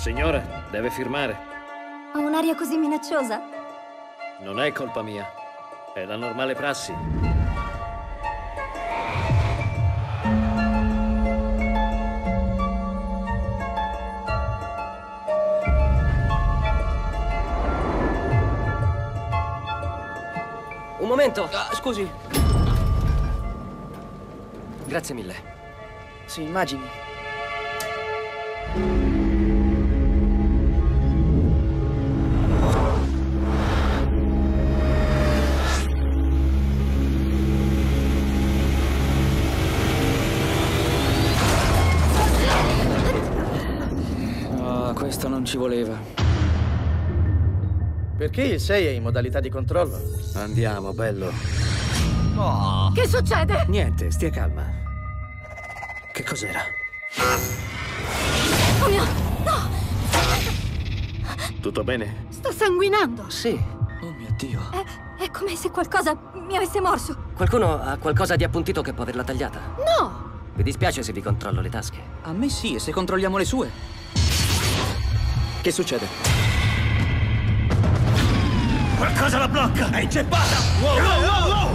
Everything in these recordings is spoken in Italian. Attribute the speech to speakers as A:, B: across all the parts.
A: Signora, deve firmare.
B: Ha un'aria così minacciosa?
A: Non è colpa mia. È la normale prassi.
C: Un momento.
D: Ah, scusi.
C: Grazie mille.
D: Sì, immagini. Questo non ci voleva.
E: Perché il 6 è in modalità di controllo?
A: Andiamo, bello.
B: Che succede?
A: Niente, stia calma. Che cos'era?
B: Oh mio... No!
A: Tutto bene?
B: Sto sanguinando.
C: Sì.
D: Oh mio Dio.
B: È, è come se qualcosa mi avesse morso.
C: Qualcuno ha qualcosa di appuntito che può averla tagliata?
B: No!
C: Vi dispiace se vi controllo le tasche?
D: A me sì, e se controlliamo le sue? Che succede?
F: Qualcosa la blocca! È inceppata! Wow, wow, wow, wow!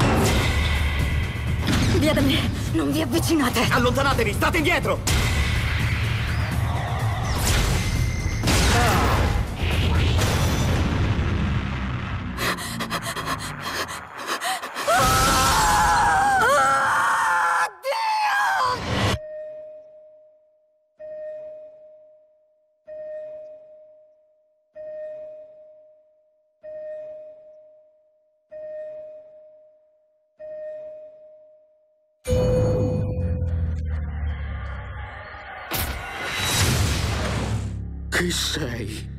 B: Via da me! Non vi avvicinate!
F: Allontanatevi, state indietro!
A: He say?